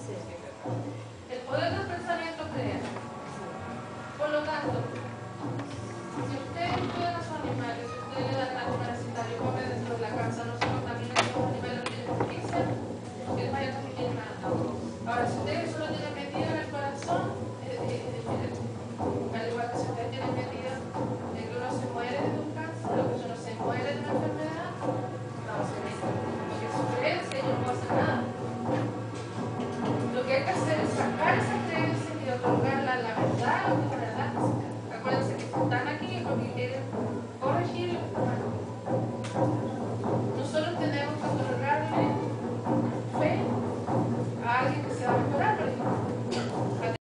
Sí. El poder del pensamiento crea. Por lo tanto, si ustedes cuidan a su animal, si ustedes le dan algo parasitario, come dentro de la casa, no se contaminan con los animales que les el payaso se tiene Ahora, si ustedes solo comité de